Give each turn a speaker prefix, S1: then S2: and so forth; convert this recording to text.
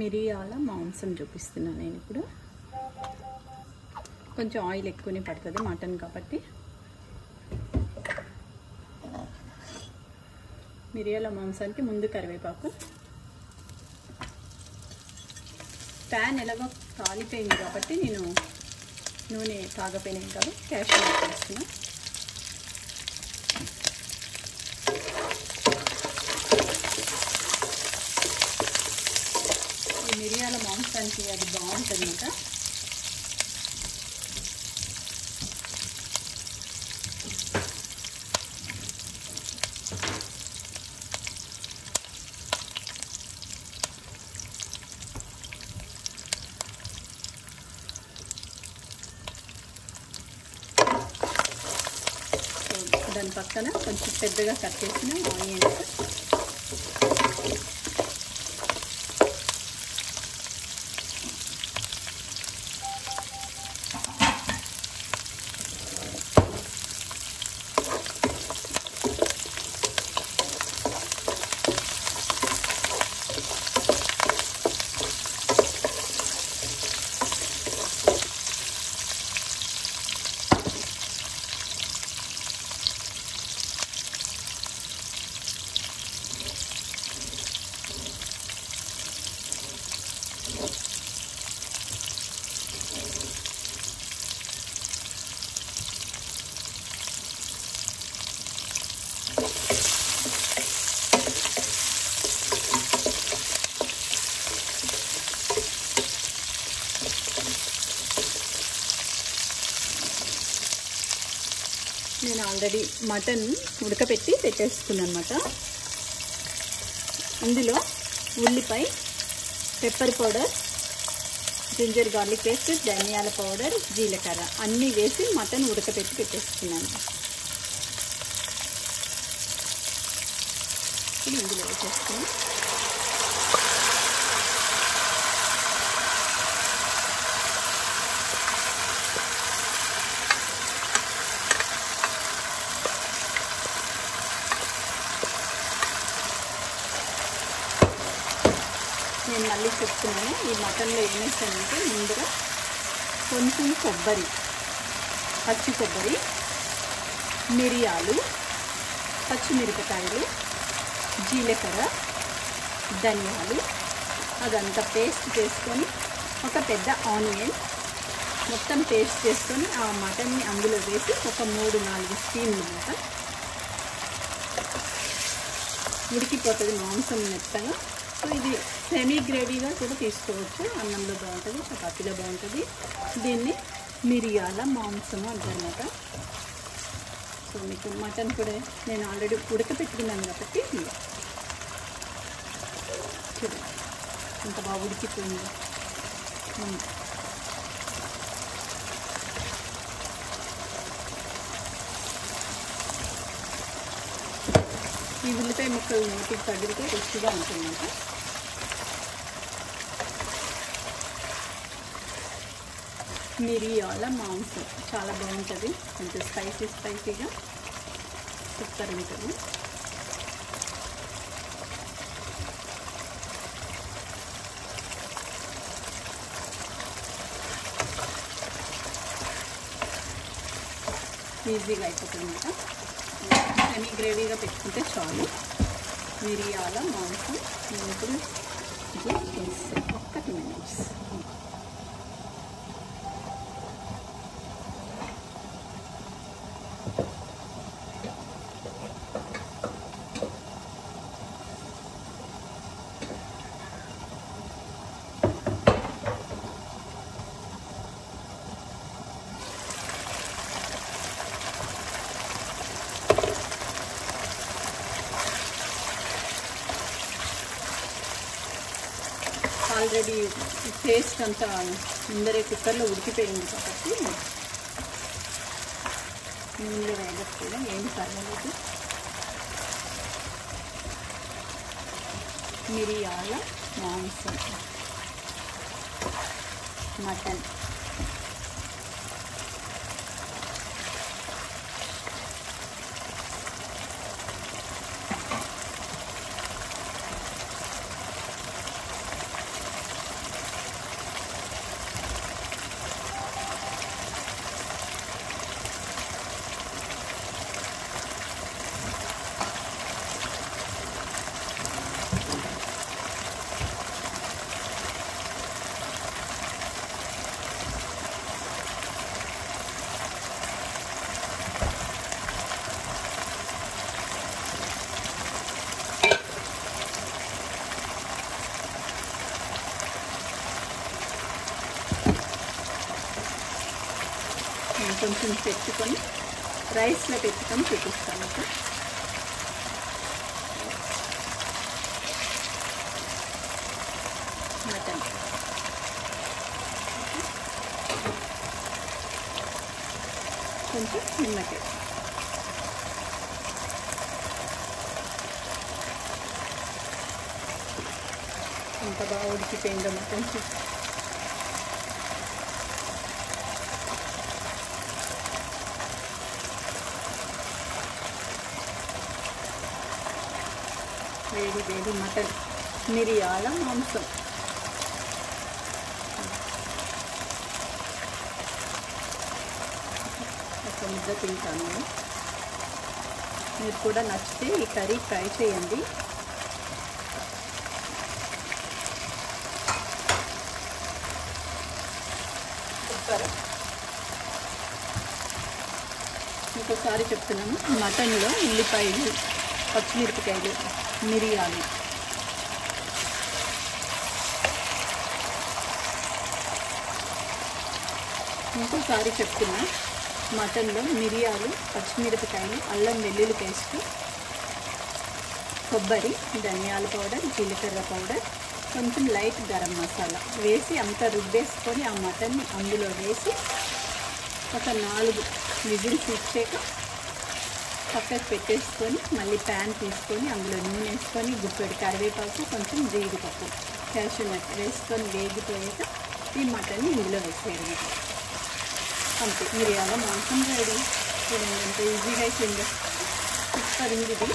S1: మిరియాల మాంసం చూపిస్తున్నాను నేను ఇప్పుడు. కొంచెం ఆయిల్ ఎక్కువనే పడుతుంది మటన్ కాబట్టి. మిరియాల మాంసానికి ముందు కరివేపాకు. ప్యాన్ ఎలాగో కాలిపోయింది కాబట్టి నేను నూనె కాగపోయినాయి కాబట్టి క్యాష్ వేస్తున్నా ఈ మిరియాల మనకి అది బాగుంటుంది అనమాట దాని పక్కన కొంచెం పెద్దగా కట్ చేసిన ఆనియన్స్. నేను ఆల్రెడీ మటన్ ఉడకపెట్టి పెట్టేసుకున్నాను అనమాట ఇందులో ఉల్లిపాయ pepper powder ginger garlic paste ధనియాల పౌడర్ జీలకర్ర అన్నీ వేసి మటన్ ఉడకపెట్టి పెట్టేసుకున్నాను. ఇప్పుడు ఇందులో వేసేసుకుని నేను మళ్ళీ చెప్తున్నాను ఈ మటన్లో ఏమేసానంటే ముందుగా కొంచెం కొబ్బరి పచ్చి కొబ్బరి మిరియాలు పచ్చిమిరపకాయలు జీలకర్ర ధనియాలు అదంతా పేస్ట్ చేసుకొని ఒక పెద్ద ఆనియన్ మొత్తం పేస్ట్ చేసుకొని ఆ మటన్ని అందులో వేసి ఒక మూడు నాలుగు స్పీన్లు మాట ఉడికిపోతుంది మాంసం మెత్తగా. సో ఇది సెమీ గ్రేవీగా కూడా తీసుకోవచ్చు. అన్నంలో బాగుంటుంది చపాతీలో బాగుంటుంది. దీన్ని మిరియాల మాంసం అంటారన్నమాట సో మీకు మటన్ కూడా నేను ఆల్రెడీ ఉడకపెట్టుకున్నాను కాబట్టి చూడండి ఇంత బాగా ఉడికిపోయింది ఉమ్. ఈ ఉల్లిపాయ ముక్కలు నోటికి తగిలితే రుచిగా ఉంటుందంట మిరియాల మాంసం. చాలా బాగుంటుంది. కొంచెం స్పైసీ స్పైసీగా సూపర్ ఉంటుంది. ఈజీగా అయిపోతుంది అనమాట సెమీ గ్రేవీగా పెట్టుకుంటే చాలు. మిరియాల మాంసం. ఇప్పుడు ఇది ఒక్కటి మినిట్స్ ఆల్రెడీ పేస్ట్ అంతా ముందరే కుక్కర్లో ఉడికిపోయింది కాబట్టి నూనెలో వేయకపోయినా ఏం పర్వాలేదు మిరియాల మాంసం మటన్ కొంచెం పెట్టుకొని రైస్లో పెట్టుకొని చూపిస్తాను మీకు. మటన్. కొంచెం నిమ్మకాయ. ఎంత బాగా ఉడికిపోయిందో మటన్. వేడి వేడి మటన్. మిరియాల మాంసం. ఒక ముద్ద తింటాను. నేను. మీరు కూడా నచ్చితే ఈ కర్రీ ట్రై చేయండి. ఇంకోసారి చెప్తున్నాను మటన్లో ఉల్లిపాయలు పచ్చిమిరపకాయలు. మిరియాలు. ఇంకోసారి చెప్తున్నా మటన్లో మిరియాలు పచ్చిమిరపకాయలు అల్లం వెల్లుల్లి పేస్ట్ కొబ్బరి ధనియాల పౌడర్ జీలకర్ర పౌడర్ కొంచెం లైట్ గరం మసాలా వేసి అంతా రుబ్బేసుకొని ఆ మటన్ని అందులో వేసి ఒక నాలుగు విజిల్స్ ఇచ్చాక పక్కకు పెట్టేసుకొని మళ్ళీ ప్యాన్ తీసుకొని అందులో నూనె వేసుకొని గుప్పెడు కరివేపాకు కొంచెం జీడిపప్పు. క్యాషూ వేసుకొని వేగిపోయాక ఈ మటన్ని ఇందులో వేసేయడం. అంతే మిరియాల మాంసం రెడీ. చూడండి ఎంత ఈజీగా అయిపోయిందో. సూపర్ ఉంది ఇది.